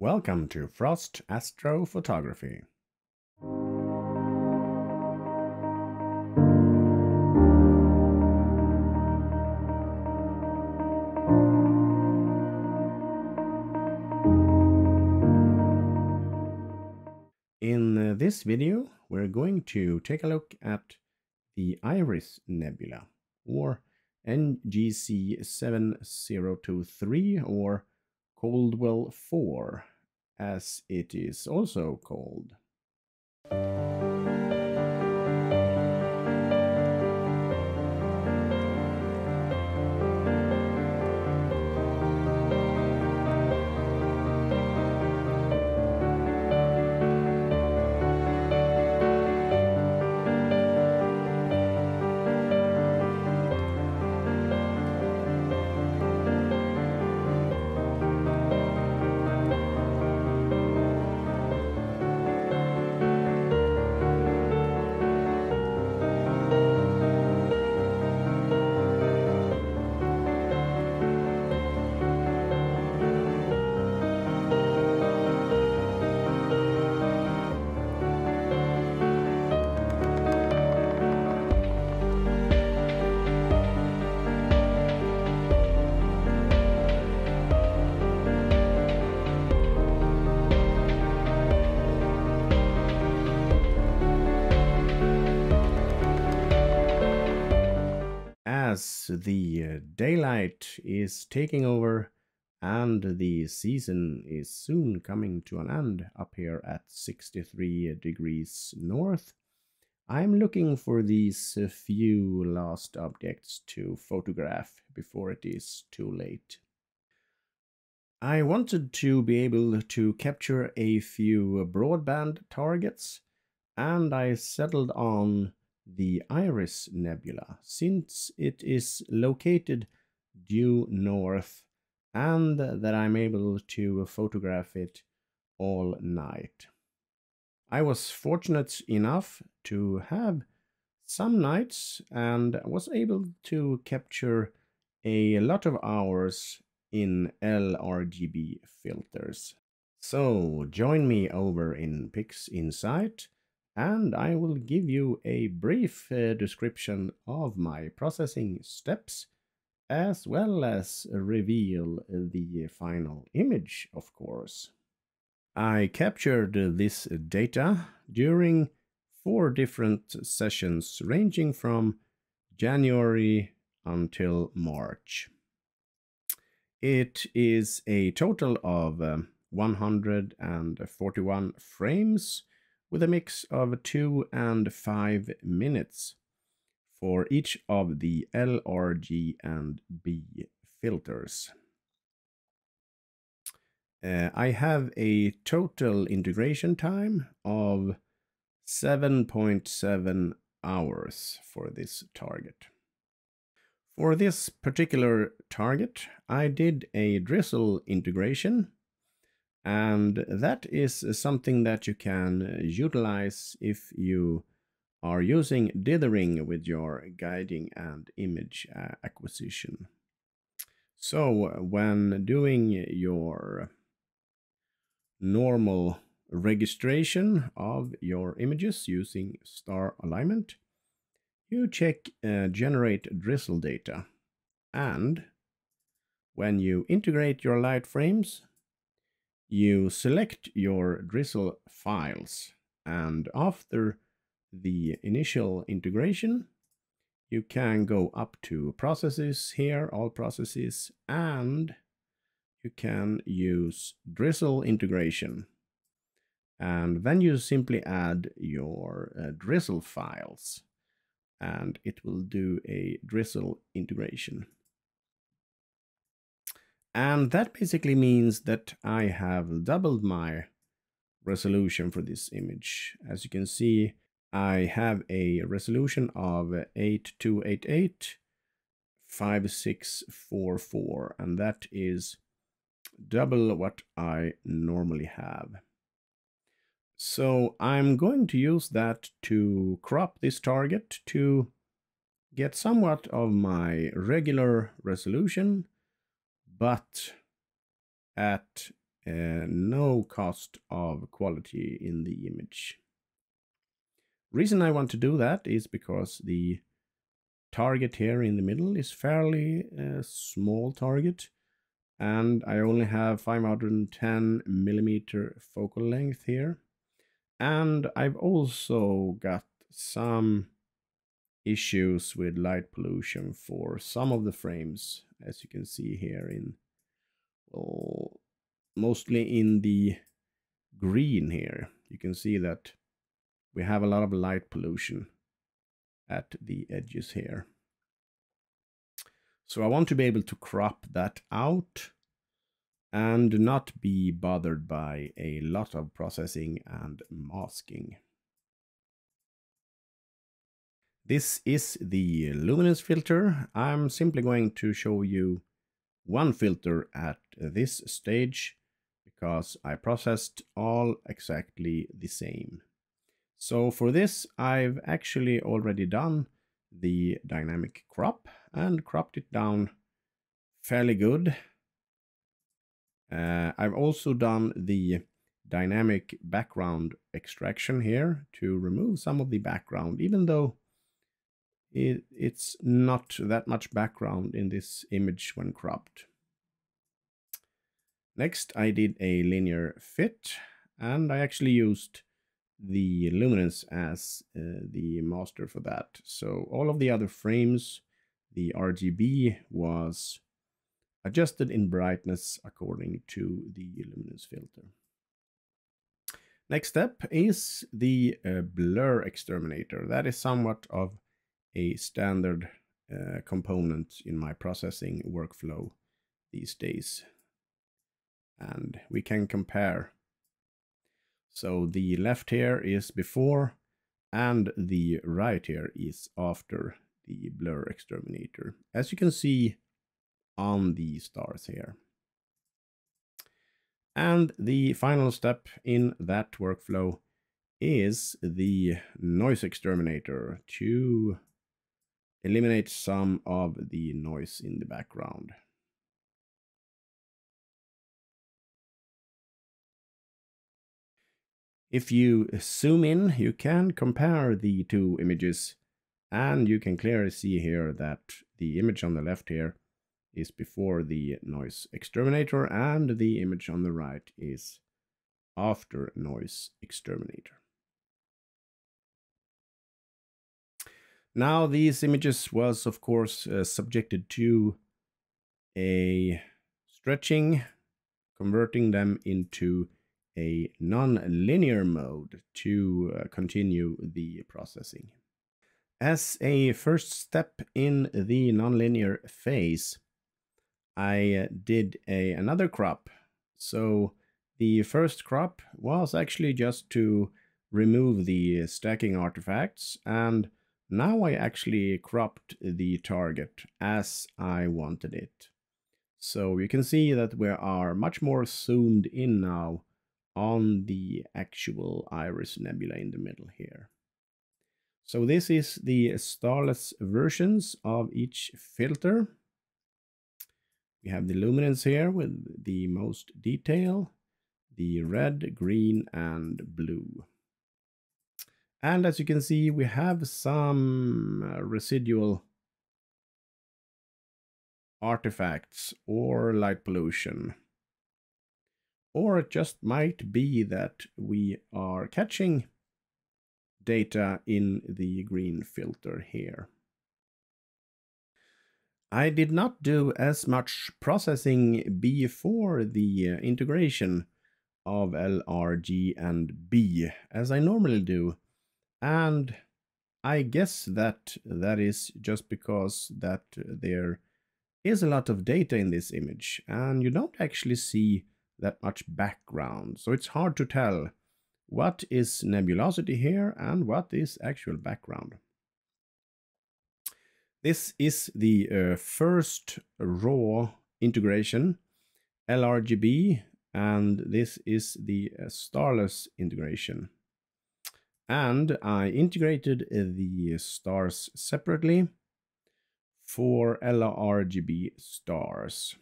Welcome to Frosth Astrophotography. In uh, this video, we're going to take a look at the Iris Nebula, or NGC 7023, or Caldwell 4, as it is also called. The uh, daylight is taking over and the season is soon coming to an end up here at 63 degrees north, I'm looking for these uh, few last objects to photograph before it is too late. I wanted to be able to capture a few broadband targets and I settled on the Iris Nebula, since it is located due north and that I'm able to photograph it all night. I was fortunate enough to have some nights and was able to capture a lot of hours in LRGB filters. So join me over in PixInsight and I will give you a brief uh, description of my processing steps as well as reveal the final image, of course. I captured this data during four different sessions ranging from January until March. It is a total of um, 141 frames with a mix of 2 and 5 minutes for each of the L, R, G, and B filters. Uh, I have a total integration time of 7.7 hours for this target. For this particular target, I did a drizzle integration and that is something that you can utilize if you are using dithering with your guiding and image uh, acquisition. So when doing your normal registration of your images using star alignment, you check uh, generate drizzle data and when you integrate your light frames you select your drizzle files and after the initial integration you can go up to processes here all processes and you can use drizzle integration. And then you simply add your uh, drizzle files and it will do a drizzle integration and that basically means that I have doubled my resolution for this image. As you can see, I have a resolution of 8288 5644 and that is double what I normally have. So I'm going to use that to crop this target to get somewhat of my regular resolution but at uh, no cost of quality in the image. Reason I want to do that is because the target here in the middle is fairly uh, small target and I only have 510 millimeter focal length here and I've also got some issues with light pollution for some of the frames as you can see here in well, mostly in the green here you can see that we have a lot of light pollution at the edges here so I want to be able to crop that out and not be bothered by a lot of processing and masking. This is the luminance filter. I'm simply going to show you one filter at this stage because I processed all exactly the same. So for this, I've actually already done the dynamic crop and cropped it down fairly good. Uh, I've also done the dynamic background extraction here to remove some of the background, even though it, it's not that much background in this image when cropped. Next, I did a linear fit, and I actually used the luminance as uh, the master for that. So all of the other frames, the RGB was adjusted in brightness according to the luminance filter. Next step is the uh, BlurXTerminator. That is somewhat of a standard uh, component in my processing workflow these days. And we can compare so the left here is before and the right here is after the BlurXTerminator. As you can see on the stars here. And the final step in that workflow is the NoiseXTerminator to eliminate some of the noise in the background. If you zoom in, you can compare the two images and you can clearly see here that the image on the left here is before the NoiseXTerminator and the image on the right is after noise exterminator. Now these images was of course uh, subjected to a stretching, converting them into a non-linear mode to uh, continue the processing. As a first step in the nonlinear phase, I uh, did a, another crop. So the first crop was actually just to remove the stacking artifacts and now I actually cropped the target as I wanted it. So you can see that we are much more zoomed in now on the actual iris nebula in the middle here. So this is the starless versions of each filter. We have the luminance here with the most detail, the red, green, and blue. And as you can see, we have some uh, residual artifacts or light pollution. Or it just might be that we are catching data in the green filter here. I did not do as much processing before the uh, integration of LRG and B as I normally do. And I guess that that is just because that there is a lot of data in this image and you don't actually see that much background. So it's hard to tell what is nebulosity here and what is actual background. This is the uh, first raw integration, LRGB, and this is the uh, starless integration. And I integrated the stars separately for LRGB stars.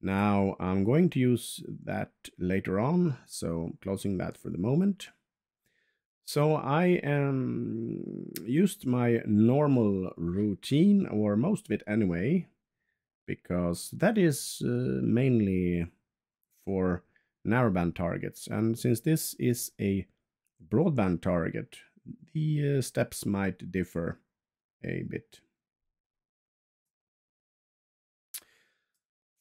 Now I'm going to use that later on, so closing that for the moment. So I um, used my normal routine, or most of it anyway, because that is uh, mainly for narrowband targets. And since this is a broadband target, the uh, steps might differ a bit.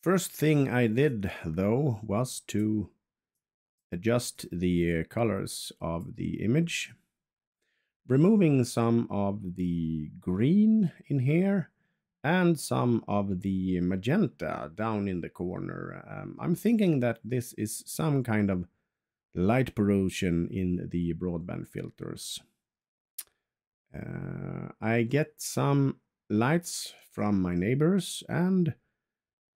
First thing I did, though, was to adjust the uh, colors of the image, removing some of the green in here and some of the magenta down in the corner. Um, I'm thinking that this is some kind of light pollution in the broadband filters. Uh, I get some lights from my neighbors and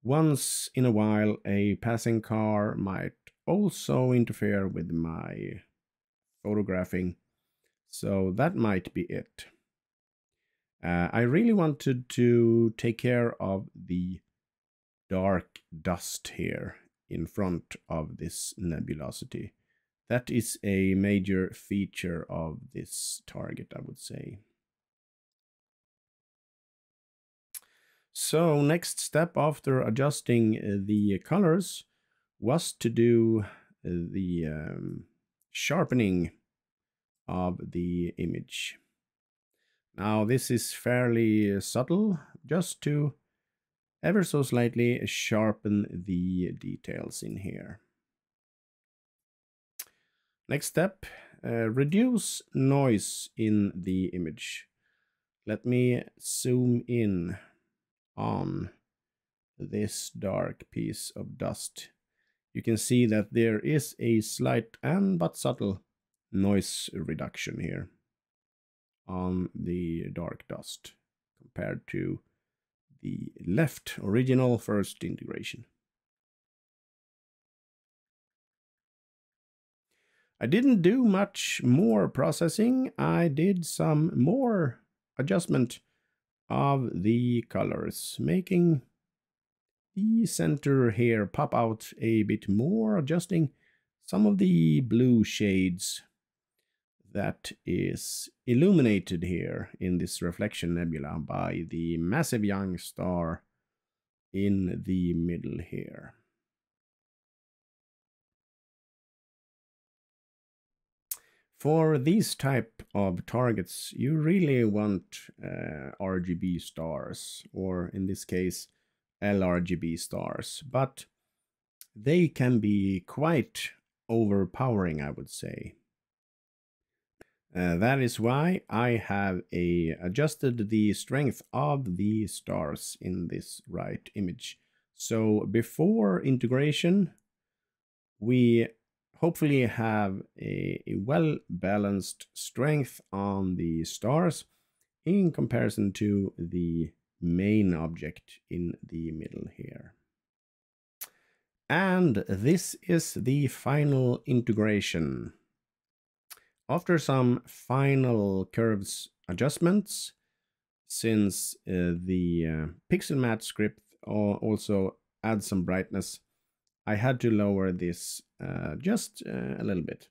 once in a while, a passing car might also interfere with my photographing, so that might be it. Uh, I really wanted to take care of the dark dust here in front of this nebulosity. That is a major feature of this target, I would say. So next step after adjusting uh, the colors was to do uh, the um, sharpening of the image. Now this is fairly subtle, just to ever so slightly sharpen the details in here. Next step, uh, reduce noise in the image. Let me zoom in on this dark piece of dust, you can see that there is a slight and but subtle noise reduction here on the dark dust compared to the left original first integration. I didn't do much more processing. I did some more adjustment of the colors, making the center here pop out a bit more, adjusting some of the blue shades that is illuminated here in this reflection nebula by the massive young star in the middle here. For these type of targets, you really want uh, RGB stars, or in this case, LRGB stars, but they can be quite overpowering, I would say. Uh, that is why I have a, adjusted the strength of the stars in this right image. So before integration, we hopefully have a, a well-balanced strength on the stars in comparison to the main object in the middle here. And this is the final integration. After some final curves adjustments, since uh, the uh, PixelMath script also adds some brightness, I had to lower this uh, just uh, a little bit.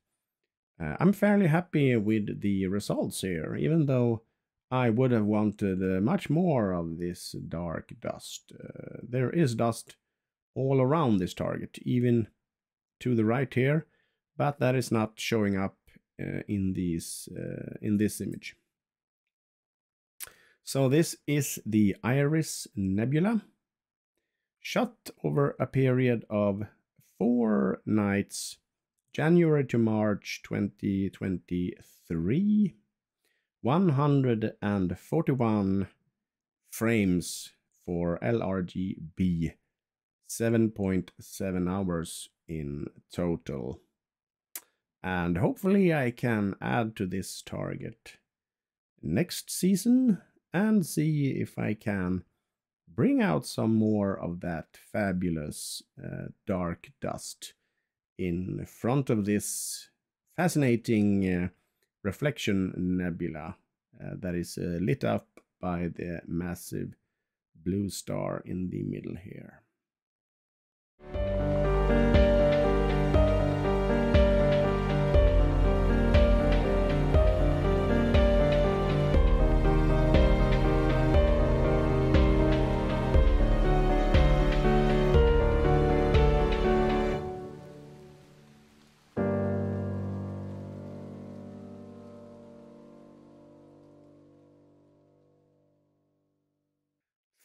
Uh, I'm fairly happy with the results here, even though I would have wanted uh, much more of this dark dust. Uh, there is dust all around this target, even to the right here, but that is not showing up uh, in these in this image. So this is the Iris Nebula shot over a period of four nights, January to March 2023. 141 frames for LRGB, 7.7 hours in total. And hopefully I can add to this target next season and see if I can bring out some more of that fabulous uh, dark dust in front of this fascinating uh, reflection nebula uh, that is uh, lit up by the massive blue star in the middle here.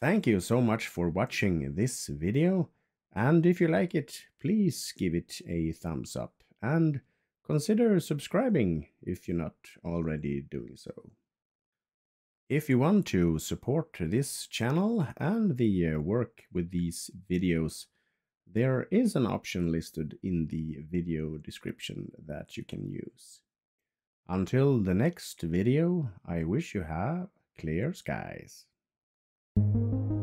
Thank you so much for watching this video, and if you like it, please give it a thumbs up and consider subscribing if you're not already doing so. If you want to support this channel and the uh, work with these videos, there is an option listed in the video description that you can use. Until the next video, I wish you have clear skies. Thank you.